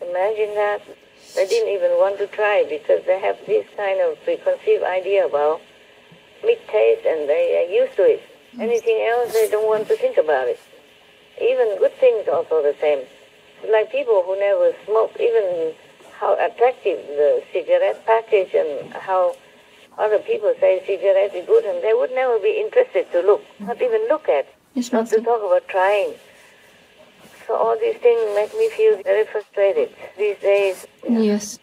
imagine that they didn't even want to try because they have this kind of preconceived idea about meat taste and they are used to it. Anything else, they don't want to think about it. Even good things also the same. Like people who never smoke, even how attractive the cigarette package and how other people say cigarette is good and they would never be interested to look, not even look at, Yes, not to talk about trying. So all these things make me feel very frustrated. These days, Yes.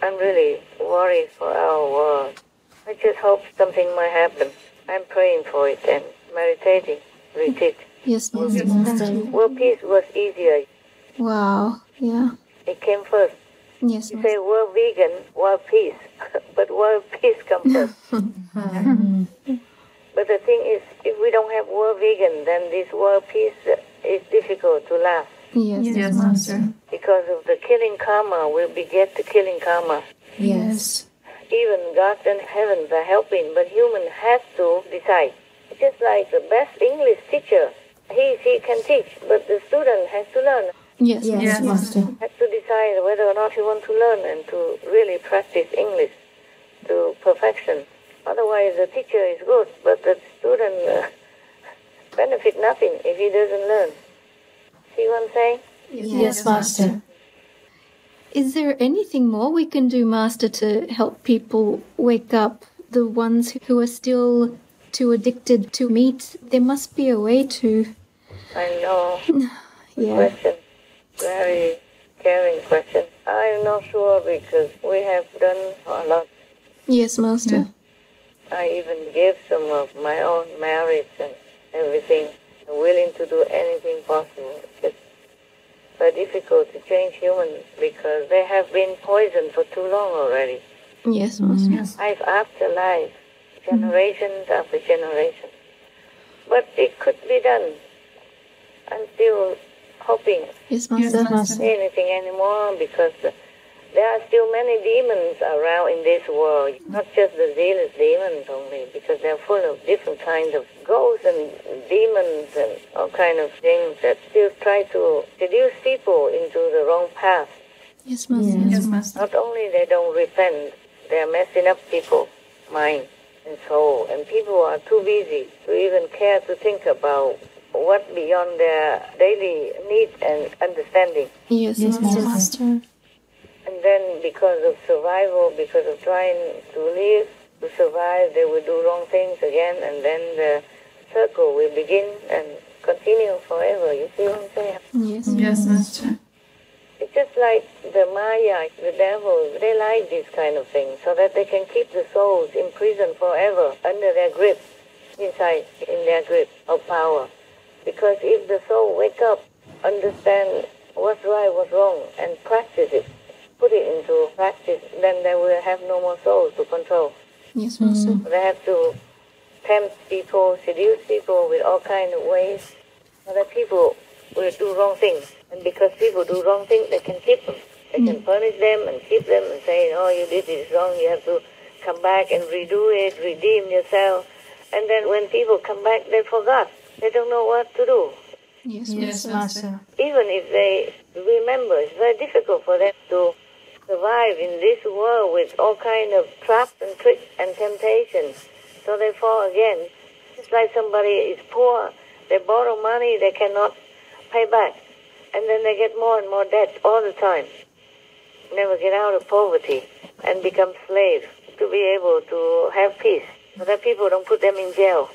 I'm really worried for our world. I just hope something might happen. I'm praying for it and meditating, retreat. Yes, Master. Well, peace was easier. Wow. Yeah. It came first. Yes, You say world vegan, world peace, but world peace comes first. But the thing is, if we don't have world vegan, then this world peace is difficult to last. Yes, yes, Master. Because of the killing karma will beget the killing karma. Yes. Even God and heavens are helping, but human has to decide. It's just like the best English teacher. He, she can teach, but the student has to learn. Yes, Yes, Master. Have to decide whether or not you want to learn and to really practice English to perfection. Otherwise, the teacher is good, but the student uh, benefit nothing if he doesn't learn. See what I'm saying? Yes, Master. Is there anything more we can do, Master, to help people wake up? The ones who are still too addicted to meat, there must be a way to. I know. Yeah. question. Very caring question. I'm not sure because we have done a lot. Yes, Master. I even gave some of my own merits and everything. I'm willing to do anything possible. It's very difficult to change humans because they have been poisoned for too long already. Yes, Master. Life after life, generations after generations. But it could be done. I'm still hoping Yes, Master. not say anything anymore because there are still many demons around in this world. Not just the zealous demons only, because they're full of different kinds of ghosts and demons and all kind of things that still try to seduce people into the wrong path. Yes, Master. Not only they don't repent, they're messing up people's mind and soul, and people are too busy to even care to think about what beyond their daily need and understanding. Yes, yes Master. And then because of survival, because of trying to live, to survive, they will do wrong things again, and then the circle will begin and continue forever. You see what I'm saying? Yes, Yes, Master. It's just like the Maya, the devil, they like these kind of things so that they can keep the souls imprisoned forever under their grip, inside, in their grip of power. Because if the soul wake up, understand what's right, what's wrong, and practice it, put it into practice, then they will have no more souls to control. Yes, Master. Mm. They have to tempt people, seduce people with all kinds of ways, so that people will do wrong things. And because people do wrong things, they can keep them. They can mm. punish them and keep them and say, oh, you did this wrong, you have to come back and redo it, redeem yourself. And then when people come back, they forgot. They don't know what to do. Yes, Yes, Master. Even if they remember, it's very difficult for them to survive in this world with all kind of traps and tricks and temptations. So they fall again. It's like somebody is poor, they borrow money they cannot pay back, and then they get more and more debt all the time. Never get out of poverty and become slaves to be able to have peace. So that people don't put them in jail.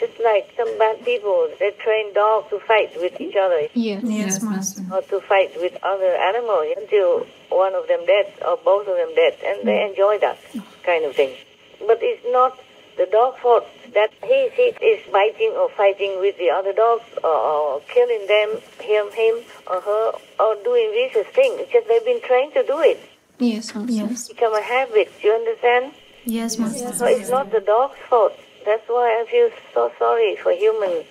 Just like some bad people, they train dogs to fight with each other Yes. Yes, Master. or to fight with other animals until one of them dead or both of them dead, and they mm. enjoy that kind of thing. But it's not the dog's fault that he, he is biting or fighting with the other dogs or, or killing them, him, him or her, or doing vicious things. It's just they've been trained to do it. Yes, Master. Yes. Become a habit. You understand? Yes, Master. So it's not the dog's fault. That's why I feel so sorry for humans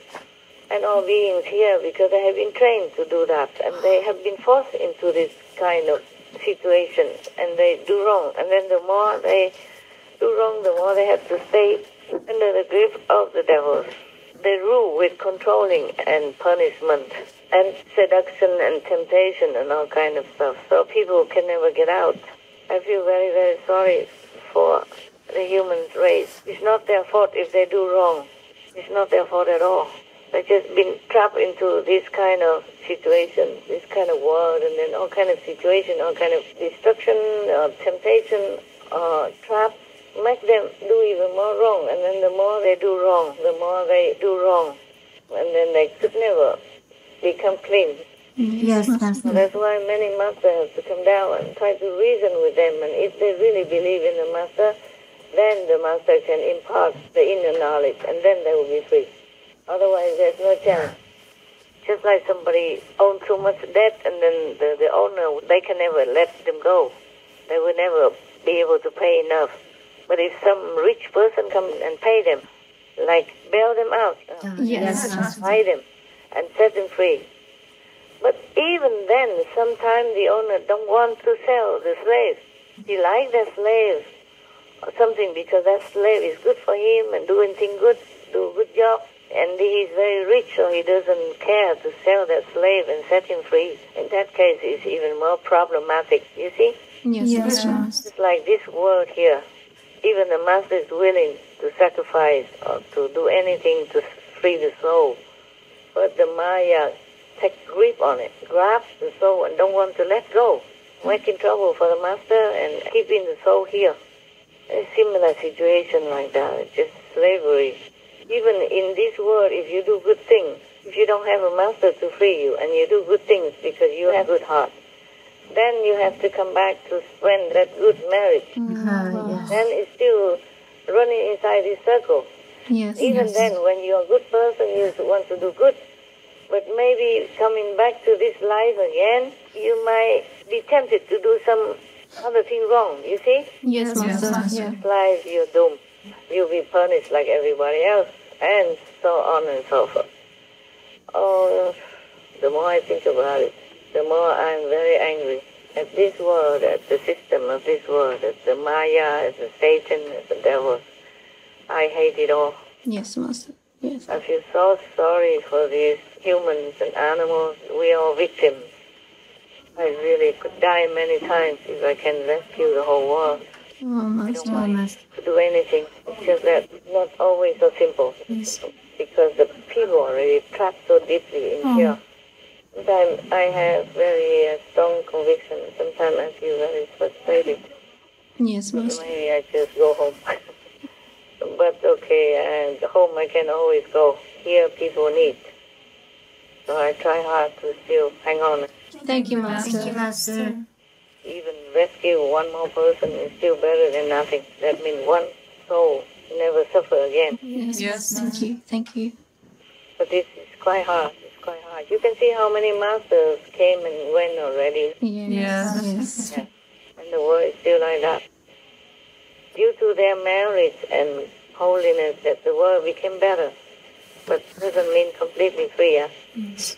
and all beings here because they have been trained to do that and they have been forced into this kind of situation and they do wrong. And then the more they do wrong, the more they have to stay under the grip of the devils. They rule with controlling and punishment and seduction and temptation and all kind of stuff. So people can never get out. I feel very, very sorry for the human race. It's not their fault if they do wrong. It's not their fault at all. They've just been trapped into this kind of situation, this kind of world, and then all kind of situation, all kind of destruction, uh, temptation, uh, trap, make them do even more wrong. And then the more they do wrong, the more they do wrong. And then they could never become clean. Yes, So Master. that's why many masters have to come down and try to reason with them. And if they really believe in the master, then the master can impart the inner knowledge, and then they will be free. Otherwise, there's no chance. Just like somebody owns too much debt, and then the, the owner, they can never let them go. They will never be able to pay enough. But if some rich person come and pay them, like bail them out, uh, Yes. buy them, and set them free. But even then, sometimes the owner don't want to sell the slave. He like the slave or something because that slave is good for him and doing thing good, do a good job. And he's very rich, so he doesn't care to sell that slave and set him free. In that case, it's even more problematic. You see? Yes, Yes, Master. Master. It's like this world here. Even the master is willing to sacrifice or to do anything to free the soul. But the Maya take grip on it, grabs the soul and don't want to let go. Making trouble for the master and keeping the soul here. A similar situation like that. Just slavery. Even in this world, if you do good things, if you don't have a master to free you and you do good things because you have good heart, then you have to come back to spend that good marriage. Ah, yes. Then it's still running inside this circle. Yes. Even yes. then, when you're a good person, you want to do good. But maybe coming back to this life again, you might be tempted to do some other thing wrong, you see? Yes, Master. Yeah. Life, you're doomed. You'll be punished like everybody else, and so on and so forth. Oh, the more I think about it, the more I'm very angry at this world, at the system of this world, at the Maya, at the Satan, at the devil. I hate it all. Yes, Master. Yes. I feel so sorry for these humans and animals. We are victims. I really could die many times if I can rescue the whole world. Oh. Oh, Master. To do anything. It's just that not always so simple. Yes. Because the people are really trapped so deeply in Oh. here. Sometimes I have very uh, strong conviction. Sometimes I feel very frustrated. Yes, Master. Maybe I just go home. but okay, and home I can always go. Here people need. So I try hard to still hang on. Thank you, Master. Thank you, Master. Even rescue one more person is still better than nothing. That means one soul never suffer again. Yes. Yes, Thank you. Thank you. But this is quite hard. It's quite hard. You can see how many masters came and went already. Yes. Yes. Yeah. And the world is still like that. Due to their merit and holiness, that the world became better. But doesn't mean completely free. Yeah? Yes.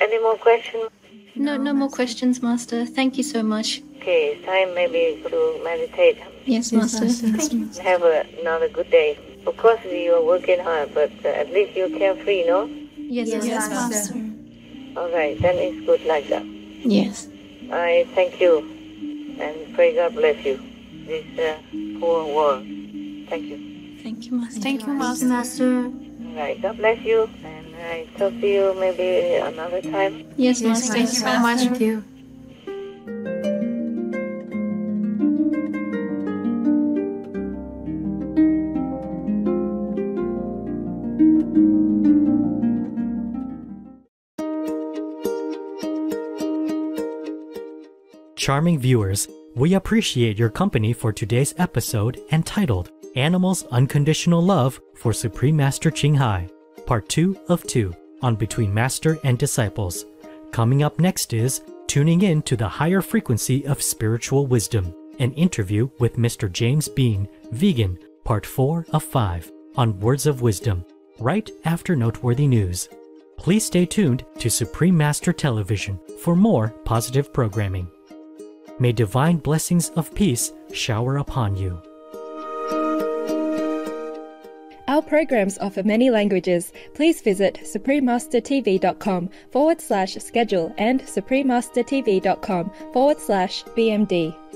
Any more questions? No, no more questions, Master. Thank you so much. Okay, it's time maybe to meditate. Yes, Master. Master. Have a, another good day. Of course, you are working hard, but uh, at least you're carefree, no? Yes, Yes, yes, Master. All right, then it's good like that. Yes. I thank you and pray God bless you. This uh, poor world. Thank you. Thank you, Master. Thank you, Master. All right, God bless you, and I talk to you maybe another time. Yes, Yes, Master. Thank you so much. Thank you. Charming viewers, we appreciate your company for today's episode entitled Animals Unconditional Love for Supreme Master Ching Hai, Part 2 of 2 on Between Master and Disciples. Coming up next is Tuning In to the Higher Frequency of Spiritual Wisdom, an interview with Mr. James Bean, Vegan, Part 4 of 5 on Words of Wisdom, right after noteworthy news. Please stay tuned to Supreme Master Television for more positive programming. May divine blessings of peace shower upon you. Programs offer many languages. Please visit suprememastertv.com forward slash schedule and suprememastertv.com forward slash BMD.